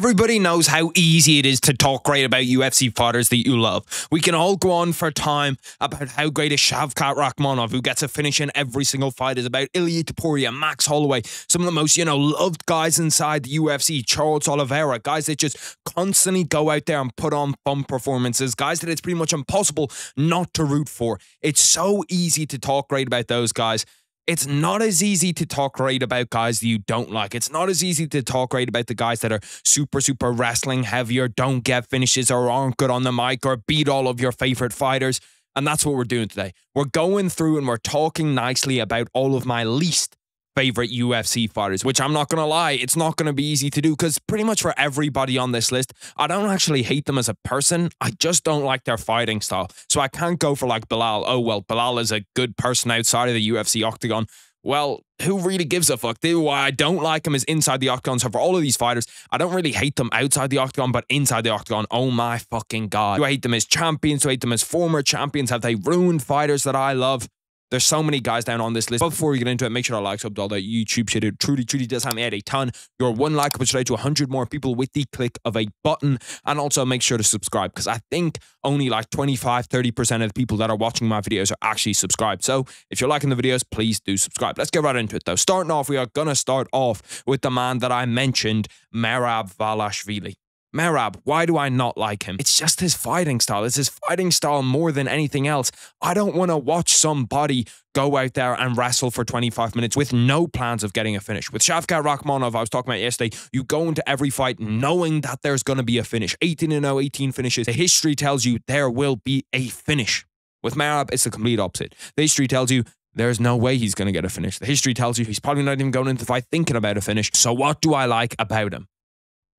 Everybody knows how easy it is to talk great about UFC fighters that you love. We can all go on for time about how great is Shavkat Rakhmonov, who gets a finish in every single fight, is about Ilia Topuria, Max Holloway, some of the most, you know, loved guys inside the UFC, Charles Oliveira, guys that just constantly go out there and put on fun performances, guys that it's pretty much impossible not to root for. It's so easy to talk great about those guys it's not as easy to talk right about guys that you don't like. It's not as easy to talk right about the guys that are super, super wrestling heavy or don't get finishes or aren't good on the mic or beat all of your favorite fighters. And that's what we're doing today. We're going through and we're talking nicely about all of my least favorite UFC fighters, which I'm not going to lie, it's not going to be easy to do because pretty much for everybody on this list, I don't actually hate them as a person. I just don't like their fighting style. So I can't go for like Belal. Oh, well, Belal is a good person outside of the UFC octagon. Well, who really gives a fuck? Why I don't like him is inside the octagon. So for all of these fighters, I don't really hate them outside the octagon, but inside the octagon, oh my fucking god. Do I hate them as champions? Do I hate them as former champions? Have they ruined fighters that I love? There's so many guys down on this list. But before we get into it, make sure to like, sub, all that YouTube shit. It truly, truly does help me out a ton. Your one like puts it to 100 more people with the click of a button. And also make sure to subscribe because I think only like 25, 30% of the people that are watching my videos are actually subscribed. So if you're liking the videos, please do subscribe. Let's get right into it though. Starting off, we are going to start off with the man that I mentioned, Merab Dvalishvili. Merab, why do I not like him? It's just his fighting style. It's his fighting style more than anything else. I don't want to watch somebody go out there and wrestle for 25 minutes with no plans of getting a finish. With Shavkat Rakhmonov, I was talking about yesterday, you go into every fight knowing that there's going to be a finish. 18 0, 18 finishes. The history tells you there will be a finish. With Merab, it's the complete opposite. The history tells you there's no way he's going to get a finish. The history tells you he's probably not even going into the fight thinking about a finish. So, what do I like about him?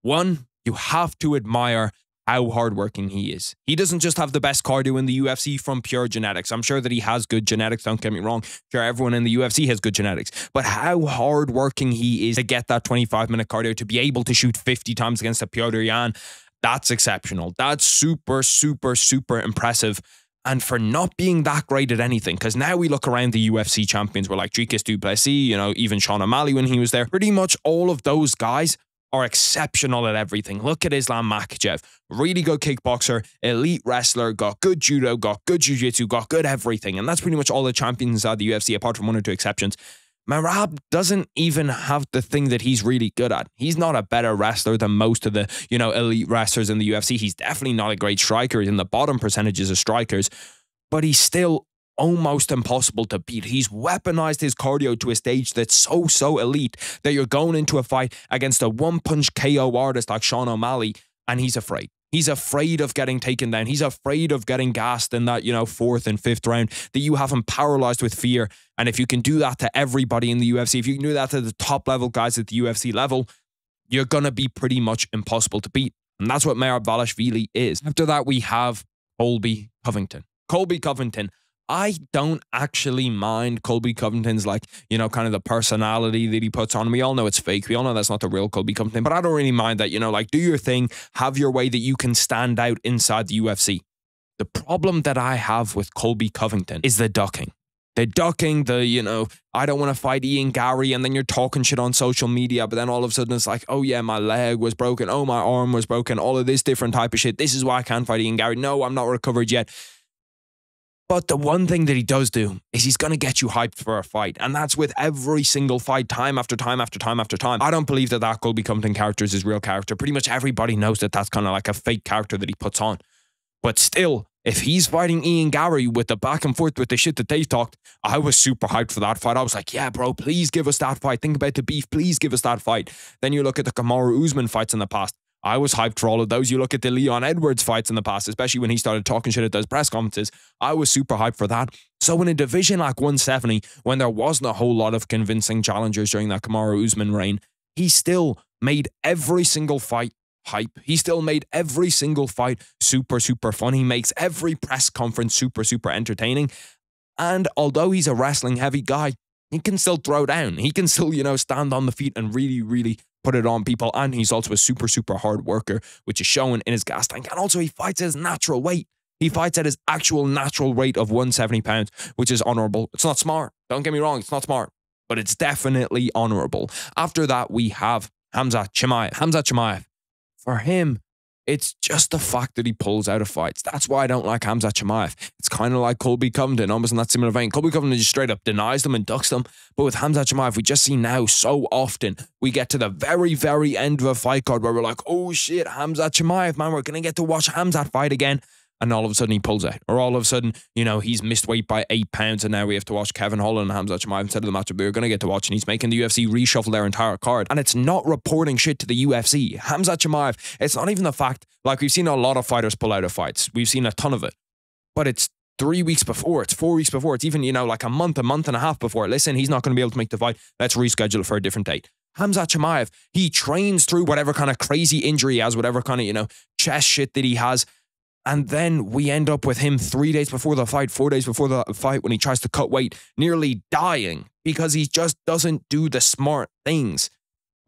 One, you have to admire how hardworking he is. He doesn't just have the best cardio in the UFC from pure genetics. I'm sure that he has good genetics, don't get me wrong. Sure, everyone in the UFC has good genetics. But how hardworking he is to get that 25 minute cardio, to be able to shoot 50 times against a Petr Yan, that's exceptional. That's super, super, super impressive. And for not being that great at anything, because now we look around the UFC champions, we're like Dricus du Plessis, you know, even Sean O'Malley when he was there. Pretty much all of those guys are exceptional at everything. Look at Islam Makhachev, really good kickboxer, elite wrestler, got good judo, got good jiu-jitsu, got good everything. And that's pretty much all the champions of the UFC, apart from one or two exceptions. Merab doesn't even have the thing that he's really good at. He's not a better wrestler than most of the, you know, elite wrestlers in the UFC. He's definitely not a great striker. He's in the bottom percentages of strikers, but he's still almost impossible to beat. He's weaponized his cardio to a stage that's so, so elite that you're going into a fight against a one punch KO artist like Sean O'Malley, and he's afraid. He's afraid of getting taken down. He's afraid of getting gassed in that, you know, fourth and fifth round, that you have him paralyzed with fear. And if you can do that to everybody in the UFC, if you can do that to the top level guys at the UFC level, you're going to be pretty much impossible to beat. And that's what Merab Dvalishvili is. After that, we have Colby Covington. Colby Covington, I don't actually mind Colby Covington's like, you know, kind of the personality that he puts on. We all know it's fake. We all know that's not the real Colby Covington, but I don't really mind that, you know, like do your thing, have your way that you can stand out inside the UFC. The problem that I have with Colby Covington is the ducking. The ducking, the, you know, I don't want to fight Ian Garry. and then you're talking shit on social media, but then all of a sudden it's like, oh yeah, my leg was broken, oh my arm was broken, all of this different type of shit. This is why I can't fight Ian Garry. No, I'm not recovered yet. But the one thing that he does do is he's going to get you hyped for a fight. And that's with every single fight, time after time after time after time. I don't believe that that Colby Covington character is his real character. Pretty much everybody knows that that's kind of like a fake character that he puts on. But still, if he's fighting Ian Garry with the back and forth with the shit that they talked, I was super hyped for that fight. I was like, yeah, bro, please give us that fight. Think about the beef. Please give us that fight. Then you look at the Kamaru Usman fights in the past. I was hyped for all of those. You look at the Leon Edwards fights in the past, especially when he started talking shit at those press conferences. I was super hyped for that. So in a division like 170, when there wasn't a whole lot of convincing challengers during that Kamaru Usman reign, he still made every single fight hype. He still made every single fight super, super fun. He makes every press conference super, super entertaining. And although he's a wrestling heavy guy, he can still throw down. He can still, you know, stand on the feet and really, really put it on people. And he's also a super, super hard worker, which is shown in his gas tank. And also, he fights at his natural weight. He fights at his actual natural weight of 170 pounds, which is honorable. It's not smart. Don't get me wrong, it's not smart, but it's definitely honorable. After that, we have Khamzat Chimaev. Khamzat Chimaev for him, it's just the fact that he pulls out of fights. That's why I don't like Khamzat Chimaev. It's kind of like Colby Covington, almost in that similar vein. Colby Covington just straight up denies them and ducks them. But with Khamzat Chimaev, we just see now so often we get to the very, very end of a fight card where we're like, oh shit, Khamzat Chimaev, man, we're going to get to watch Khamzat fight again and all of a sudden he pulls out. Or all of a sudden, you know, he's missed weight by eight pounds and now we have to watch Kevin Holland and Khamzat Chimaev instead of the matchup we are going to get to watch. And he's making the UFC reshuffle their entire card. And it's not reporting shit to the UFC. Khamzat Chimaev, it's not even the fact, like we've seen a lot of fighters pull out of fights. We've seen a ton of it. But it's three weeks before, it's four weeks before, it's even, you know, like a month, a month and a half before. Listen, he's not going to be able to make the fight. Let's reschedule it for a different date. Khamzat Chimaev, he trains through whatever kind of crazy injury he has, whatever kind of, you know, chest shit that he has and then we end up with him three days before the fight, four days before the fight, when he tries to cut weight, nearly dying because he just doesn't do the smart things.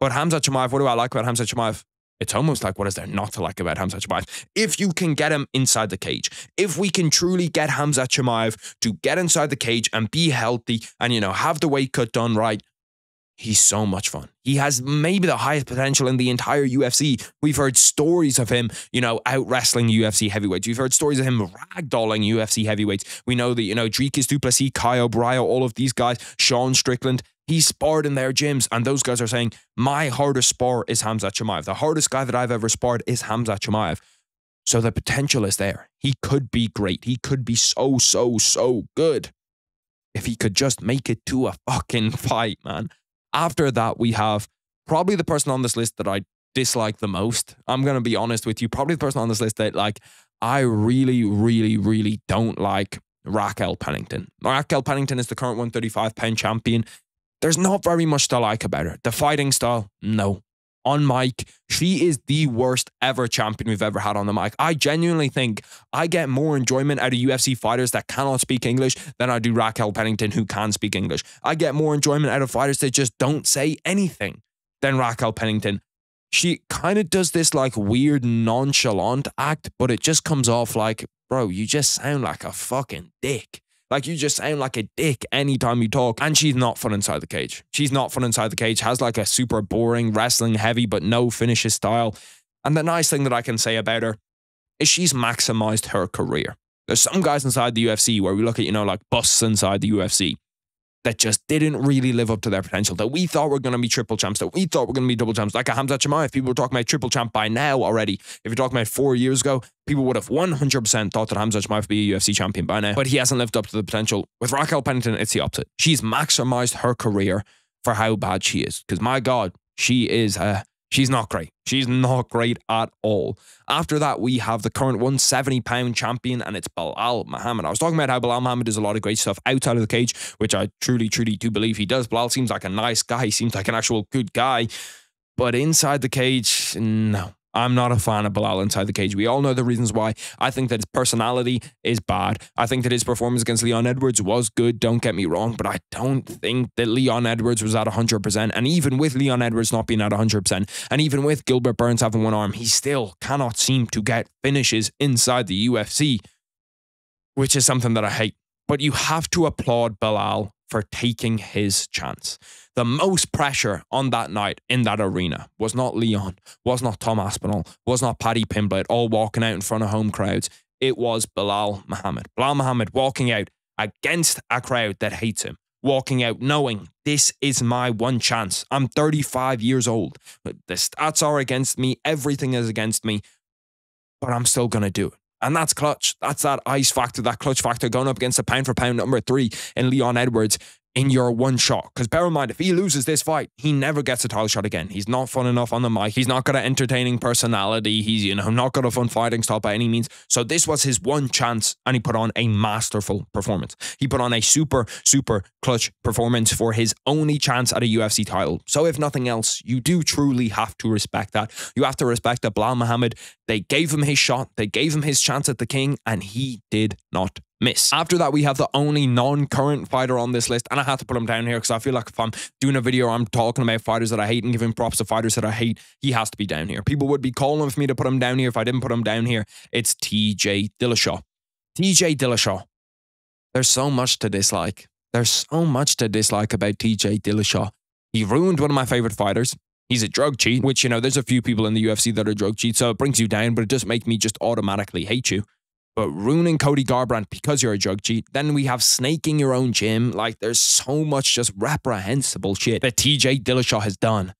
But Khamzat Chimaev, what do I like about Khamzat Chimaev? It's almost like what is there not to like about Khamzat Chimaev? If you can get him inside the cage, if we can truly get Khamzat Chimaev to get inside the cage and be healthy and, you know, have the weight cut done right, He's so much fun. He has maybe the highest potential in the entire UFC. We've heard stories of him, you know, out wrestling UFC heavyweights. We've heard stories of him ragdolling UFC heavyweights. We know that, you know, Dricus Du Plessis, Caio Borralho, all of these guys, Sean Strickland, he's sparred in their gyms. And those guys are saying, my hardest spar is Khamzat Chimaev. The hardest guy that I've ever sparred is Khamzat Chimaev. So the potential is there. He could be great. He could be so, so, so good if he could just make it to a fucking fight, man. After that, we have probably the person on this list that I dislike the most. I'm going to be honest with you. Probably the person on this list that, like, I really, really, really don't like Raquel Pennington. Raquel Pennington is the current 135 pound champion. There's not very much to like about her. The fighting style, no on mic. She is the worst ever champion we've ever had on the mic. I genuinely think I get more enjoyment out of UFC fighters that cannot speak English than I do Raquel Pennington who can speak English. I get more enjoyment out of fighters that just don't say anything than Raquel Pennington. She kind of does this like weird nonchalant act, but it just comes off like, bro, you just sound like a fucking dick. Like you just sound like a dick anytime you talk. And she's not fun inside the cage. She's not fun inside the cage. Has like a super boring wrestling heavy but no finishes style. And the nice thing that I can say about her is she's maximized her career. There's some guys inside the UFC where we look at, you know, like busts inside the UFC that just didn't really live up to their potential, that we thought were going to be triple champs, that we thought were going to be double champs, like a Khamzat Chimaev. People were talking about triple champ by now already. If you're talking about four years ago, people would have 100% thought that Khamzat Chimaev would be a UFC champion by now, but he hasn't lived up to the potential. With Raquel Pennington, it's the opposite. She's maximized her career for how bad she is. Because my God, she is a She's not great. She's not great at all. After that, we have the current 170 pound champion, and it's Belal Muhammad. I was talking about how Belal Muhammad does a lot of great stuff outside of the cage, which I truly, truly do believe he does. Belal seems like a nice guy. He seems like an actual good guy. But inside the cage, no. I'm not a fan of Belal inside the cage. We all know the reasons why. I think that his personality is bad. I think that his performance against Leon Edwards was good, don't get me wrong, but I don't think that Leon Edwards was at 100%. And even with Leon Edwards not being at 100%, and even with Gilbert Burns having one arm, he still cannot seem to get finishes inside the UFC, which is something that I hate. But you have to applaud Belal for taking his chance. The most pressure on that night in that arena was not Leon, was not Tom Aspinall, was not Paddy Pimblett all walking out in front of home crowds. It was Belal Muhammad. Belal Muhammad walking out against a crowd that hates him, walking out knowing this is my one chance. I'm 35 years old. The stats are against me, everything is against me, but I'm still going to do it. And that's clutch. That's that ice factor, that clutch factor going up against a pound for pound number three in Leon Edwards in your one shot. Because bear in mind, if he loses this fight, he never gets a title shot again. He's not fun enough on the mic. He's not got an entertaining personality. He's, you know, not got a fun fighting style by any means. So this was his one chance, and he put on a masterful performance. He put on a super, super clutch performance for his only chance at a UFC title. So if nothing else, you do truly have to respect that. You have to respect that Belal Muhammad, they gave him his shot, they gave him his chance at the king, and he did not miss. After that, we have the only non-current fighter on this list, and I had to put him down here because I feel like if I'm doing a video, I'm talking about fighters that I hate and giving props to fighters that I hate, he has to be down here. People would be calling for me to put him down here if I didn't put him down here. It's TJ Dillashaw. TJ Dillashaw. There's so much to dislike. There's so much to dislike about TJ Dillashaw. He ruined one of my favorite fighters. He's a drug cheat, which, you know, there's a few people in the UFC that are drug cheats, so it brings you down, but it doesn't make me just automatically hate you. But ruining Cody Garbrandt because you're a drug cheat. Then we have snaking your own gym. Like there's so much just reprehensible shit that TJ Dillashaw has done.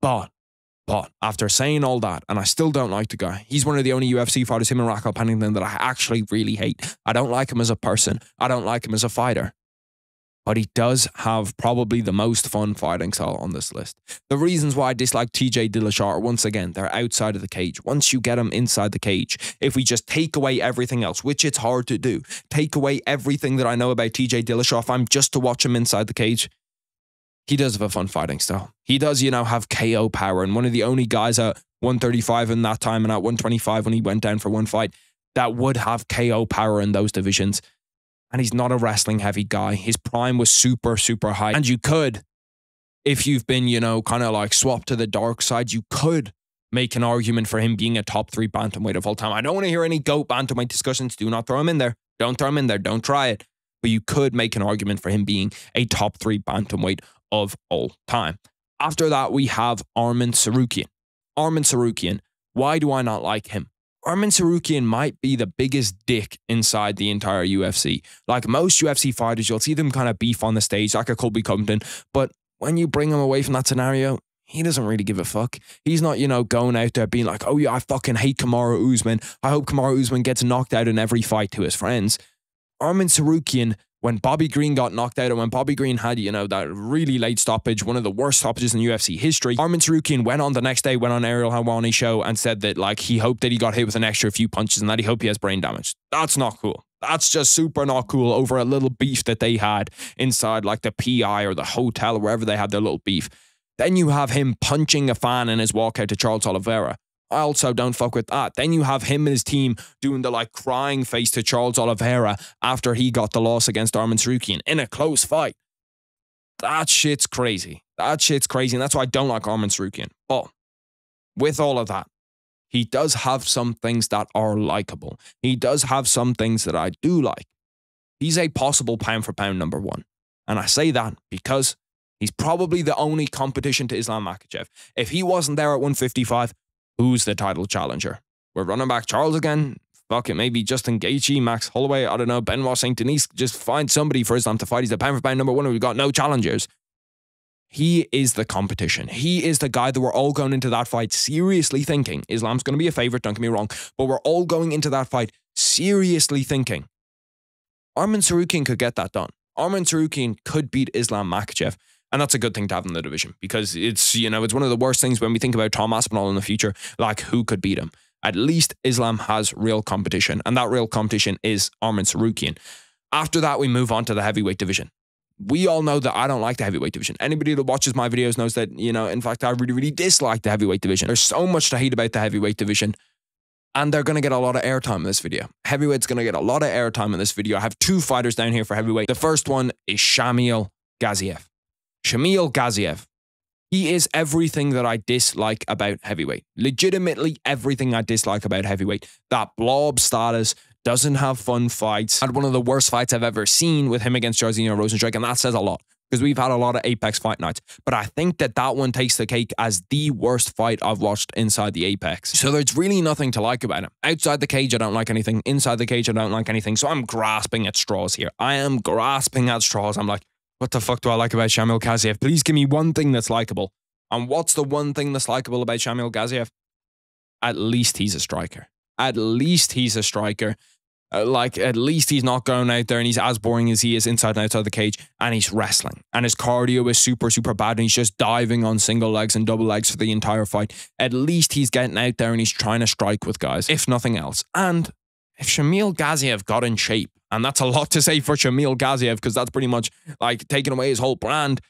But, but after saying all that, and I still don't like the guy, he's one of the only UFC fighters, him and Raquel Pennington, that I actually really hate. I don't like him as a person. I don't like him as a fighter but he does have probably the most fun fighting style on this list. The reasons why I dislike TJ Dillashaw are once again, they're outside of the cage. Once you get him inside the cage, if we just take away everything else, which it's hard to do, take away everything that I know about TJ Dillashaw, if I'm just to watch him inside the cage, he does have a fun fighting style. He does, you know, have KO power. And one of the only guys at 135 in that time and at 125 when he went down for one fight that would have KO power in those divisions and he's not a wrestling heavy guy. His prime was super, super high. And you could, if you've been, you know, kind of like swapped to the dark side, you could make an argument for him being a top three bantamweight of all time. I don't want to hear any GOAT bantamweight discussions. Do not throw him in there. Don't throw him in there. Don't try it. But you could make an argument for him being a top three bantamweight of all time. After that, we have Arman Tsarukyan. Arman Tsarukyan. Why do I not like him? Arman Tsarukyan might be the biggest dick inside the entire UFC. Like most UFC fighters, you'll see them kind of beef on the stage, like a Colby Covington. But when you bring him away from that scenario, he doesn't really give a fuck. He's not, you know, going out there being like, oh yeah, I fucking hate Kamaru Usman. I hope Kamaru Usman gets knocked out in every fight to his friends. Arman Tsarukyan when Bobby Green got knocked out and when Bobby Green had, you know, that really late stoppage, one of the worst stoppages in UFC history, Arman Tsarukyan went on the next day, went on Ariel Helwani show and said that like he hoped that he got hit with an extra few punches and that he hoped he has brain damage. That's not cool. That's just super not cool over a little beef that they had inside like the PI or the hotel or wherever they had their little beef. Then you have him punching a fan in his walkout to Charles Oliveira. I also don't fuck with that. Then you have him and his team doing the like crying face to Charles Oliveira after he got the loss against Arman Tsarukyan in a close fight. That shit's crazy. That shit's crazy. And that's why I don't like Arman Tsarukyan. But with all of that, he does have some things that are likable. He does have some things that I do like. He's a possible pound for pound number one. And I say that because he's probably the only competition to Islam Makhachev. If he wasn't there at 155, who's the title challenger? We're running back Charles again. Fuck it, maybe Justin Gaethje, Max Holloway, I don't know, Benoit St. Denis. Just find somebody for Islam to fight. He's a pound for pound number one, and we've got no challengers. He is the competition. He is the guy that we're all going into that fight seriously thinking Islam's going to be a favorite, don't get me wrong, but we're all going into that fight seriously thinking Arman Tsarukyan could get that done. Arman Tsarukyan could beat Islam Makhachev. And that's a good thing to have in the division because it's, you know, it's one of the worst things when we think about Tom Aspinall in the future, like who could beat him. At least Islam has real competition, and that real competition is Arman Tsarukyan. After that, we move on to the heavyweight division. We all know that I don't like the heavyweight division. Anybody that watches my videos knows that, you know, in fact, I really, really dislike the heavyweight division. There's so much to hate about the heavyweight division and they're going to get a lot of airtime in this video. Heavyweight's going to get a lot of airtime in this video. I have two fighters down here for heavyweight. The first one is Shamil Gaziev. Shamil Gaziev. He is everything that I dislike about heavyweight. Legitimately everything I dislike about heavyweight. That blob status doesn't have fun fights. Had one of the worst fights I've ever seen with him against Jairzinho Rozenstruik, and that says a lot because we've had a lot of Apex fight nights. But I think that that one takes the cake as the worst fight I've watched inside the Apex. So there's really nothing to like about him. Outside the cage, I don't like anything. Inside the cage, I don't like anything. So I'm grasping at straws here. I am grasping at straws. I'm like, what the fuck do I like about Shamil Gaziev? Please give me one thing that's likable. And what's the one thing that's likable about Shamil Gaziev? At least he's a striker. At least he's a striker. Uh, like, at least he's not going out there and he's as boring as he is inside and outside the cage and he's wrestling. And his cardio is super, super bad and he's just diving on single legs and double legs for the entire fight. At least he's getting out there and he's trying to strike with guys, if nothing else. And if Shamil Gaziev got in shape, and that's a lot to say for Shamil Gaziev because that's pretty much like taking away his whole brand.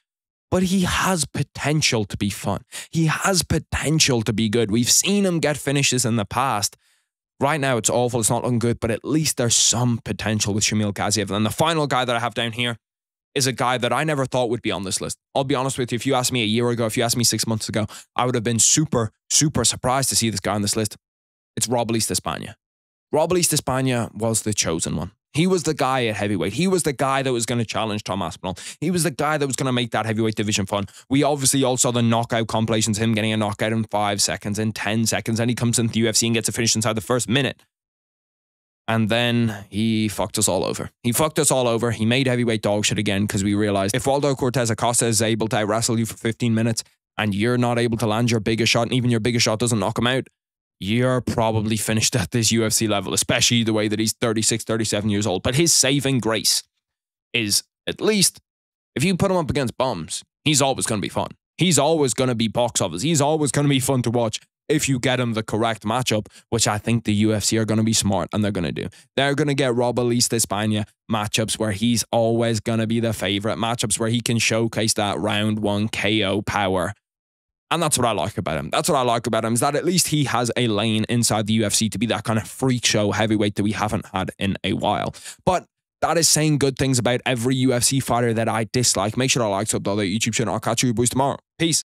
But he has potential to be fun. He has potential to be good. We've seen him get finishes in the past. Right now, it's awful. It's not looking good, but at least there's some potential with Shamil Gaziev. And the final guy that I have down here is a guy that I never thought would be on this list. I'll be honest with you. If you asked me a year ago, if you asked me six months ago, I would have been super, super surprised to see this guy on this list. It's Robelis Despaigne. Robelis Despaigne was the chosen one. He was the guy at heavyweight. He was the guy that was going to challenge Tom Aspinall. He was the guy that was going to make that heavyweight division fun. We obviously all saw the knockout compilations, him getting a knockout in five seconds, in 10 seconds, and he comes into the UFC and gets a finish inside the first minute. And then he fucked us all over. He fucked us all over. He made heavyweight dog shit again because we realized if Waldo Cortes Acosta is able to wrestle you for 15 minutes and you're not able to land your biggest shot, and even your biggest shot doesn't knock him out, you're probably finished at this UFC level, especially the way that he's 36, 37 years old. But his saving grace is at least if you put him up against bums, he's always going to be fun. He's always going to be box office. He's always going to be fun to watch if you get him the correct matchup, which I think the UFC are going to be smart and they're going to do. They're going to get Robelis Despaigne matchups where he's always going to be the favorite, matchups where he can showcase that round one KO power and that's what I like about him. That's what I like about him is that at least he has a lane inside the UFC to be that kind of freak show heavyweight that we haven't had in a while. But that is saying good things about every UFC fighter that I dislike. Make sure to like, sub, that YouTube channel. I'll catch you boys tomorrow. Peace.